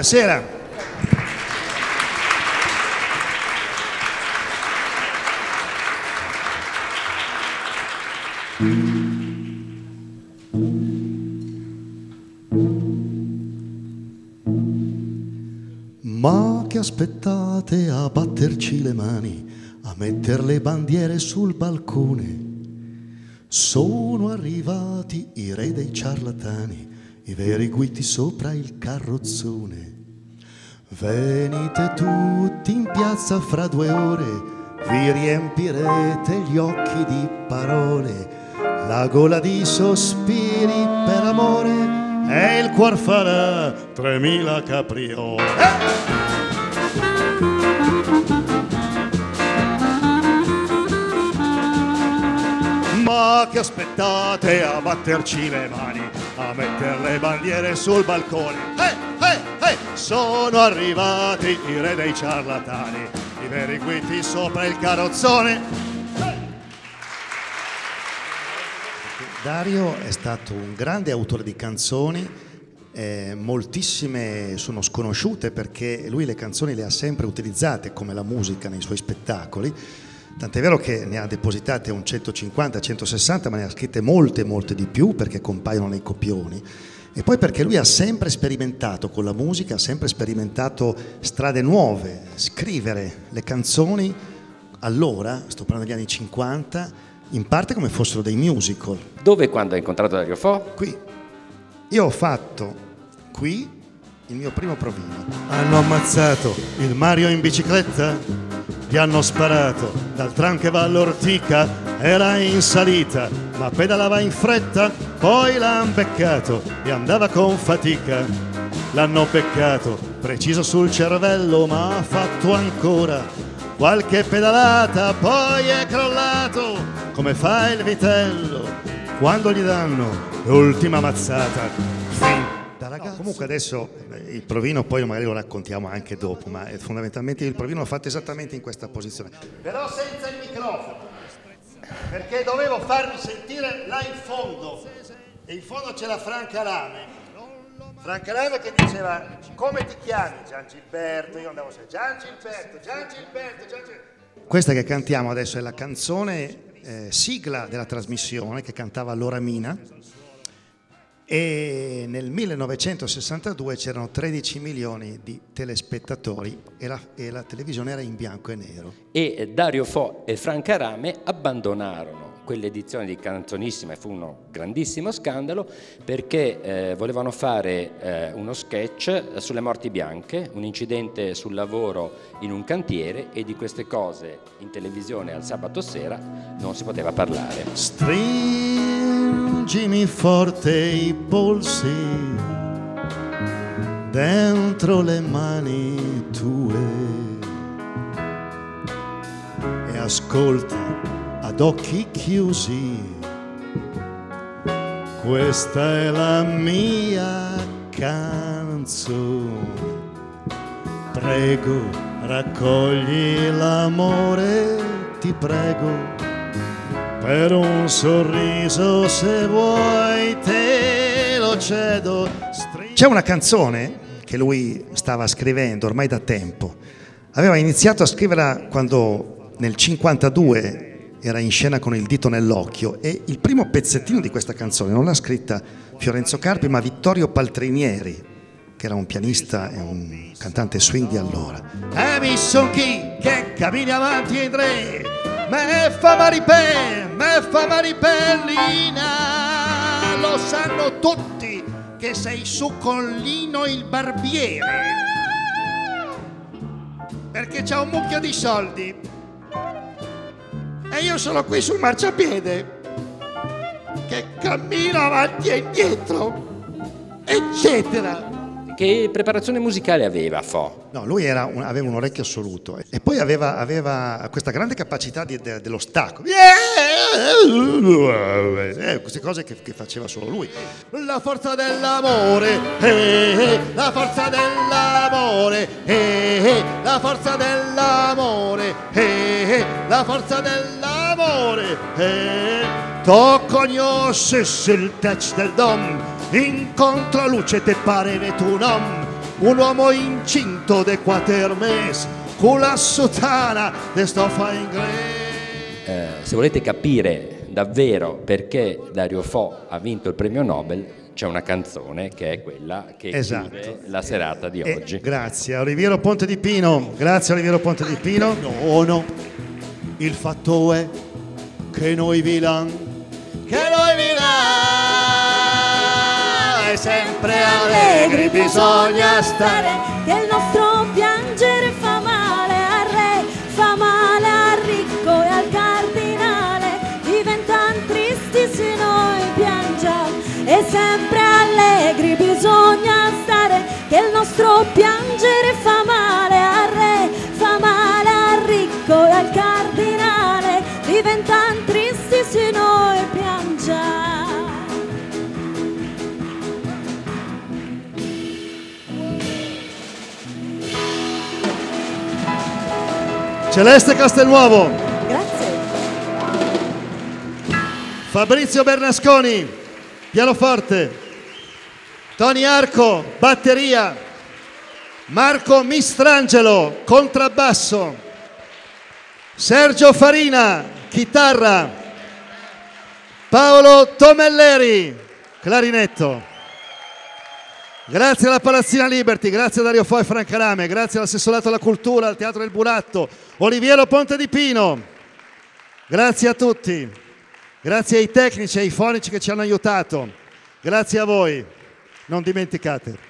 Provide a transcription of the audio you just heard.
Buonasera. Ma che aspettate a batterci le mani, a mettere le bandiere sul balcone? Sono arrivati i re dei ciarlatani, i veri guiti sopra il carrozzone. Venite tutti in piazza fra due ore, vi riempirete gli occhi di parole, la gola di sospiri per amore e il cuor farà tremila capriole. Ma che aspettate a batterci le mani, a mettere le bandiere sul balcone? Eh, eh, eh, sono arrivati i re dei ciarlatani, i veri guiti sopra il carrozzone. Dario è stato un grande autore di canzoni, eh, moltissime sono sconosciute perché lui le canzoni le ha sempre utilizzate come la musica nei suoi spettacoli, tant'è vero che ne ha depositate un 150, 160, ma ne ha scritte molte, molte di più perché compaiono nei copioni. E poi perché lui ha sempre sperimentato con la musica, ha sempre sperimentato strade nuove, scrivere le canzoni allora, sto parlando degli anni 50, in parte come fossero dei musical. Dove e quando hai incontrato Dario Fo? Qui. Io ho fatto qui il mio primo provino. Hanno ammazzato il Mario in bicicletta, gli hanno sparato dal tram che va all'ortica, era in salita, ma pedalava in fretta, poi l'han beccato e andava con fatica. L'hanno beccato, preciso sul cervello, ma ha fatto ancora qualche pedalata, poi è crollato, come fa il vitello quando gli danno l'ultima mazzata. Fin da ragazzo. No, comunque adesso eh, il provino poi magari lo raccontiamo anche dopo, ma fondamentalmente il provino l'ho fatto esattamente in questa posizione. Però senza il microfono, perché dovevo farmi sentire là in fondo, e in fondo c'è la Franca Lame Franca Leva che diceva come ti chiami Gian Gilberto, io andavo sempre Gian Gilberto, Gian Gilberto, Gian Gilberto. Questa che cantiamo adesso è la canzone eh, sigla della trasmissione che cantava allora Mina e nel 1962 c'erano 13 milioni di telespettatori e la, e la televisione era in bianco e nero. E Dario Fo e Franca Rame abbandonarono quell'edizione di Canzonissima fu un grandissimo scandalo perché eh, volevano fare eh, uno sketch sulle morti bianche, un incidente sul lavoro in un cantiere e di queste cose in televisione al sabato sera non si poteva parlare. Stringimi forte i polsi dentro le mani tue e ascolta ad occhi chiusi. Questa è la mia canzone. Prego, raccogli l'amore, ti prego, per un sorriso se vuoi te. C'è una canzone che lui stava scrivendo ormai da tempo. Aveva iniziato a scriverla quando nel 52 era in scena con il dito nell'occhio e il primo pezzettino di questa canzone non l'ha scritta Fiorenzo Carpi ma Vittorio Paltrinieri che era un pianista e un cantante swing di allora. E mi son chi che cammini avanti e tre, me fa maripè, me fa maripellina, lo sanno tutti che sei su con Lino il barbiere, perché c'ha un mucchio di soldi e io sono qui sul marciapiede che cammino avanti e indietro, eccetera. Che preparazione musicale aveva Fo? No, lui un, aveva un orecchio assoluto e poi aveva, aveva questa grande capacità di, de, dello stacco. Eh, queste cose che, che, faceva solo lui. La forza dell'amore, eh, eh, la forza dell'amore, eh, eh la forza dell'amore, eh, la forza dell'amore. To conosces il touch del dom incontro luce te pareve tu nom un uomo incinto de quatermes, con la sotana de stoffa inglese. Eh, se volete capire davvero perché Dario Fo ha vinto il premio Nobel, c'è una canzone che è quella che esatto. chiude la serata di e oggi. Grazie Oliviero Ponte di Pino, grazie Oliviero Ponte di Pino. No, no, il fatto è che noi vilan, vilan, è sempre allegri bisogna stare, che il nostro piangere fa male al re, fa male al ricco e al cardinale, diventano tristi se noi piangiamo, e sempre allegri bisogna stare, che il nostro piangere Celeste Castelnuovo. Grazie. Fabrizio Bernasconi, pianoforte. Tony Arco, batteria. Marco Mistrangelo, contrabbasso. Sergio Farina, chitarra. Paolo Tomelleri, clarinetto. Grazie alla Palazzina Liberty, grazie a Dario Foi Francarame, grazie all'assessorato alla cultura, al Teatro del Buratto, Oliviero Ponte di Pino. Grazie a tutti, grazie ai tecnici e ai fonici che ci hanno aiutato, grazie a voi, non dimenticate.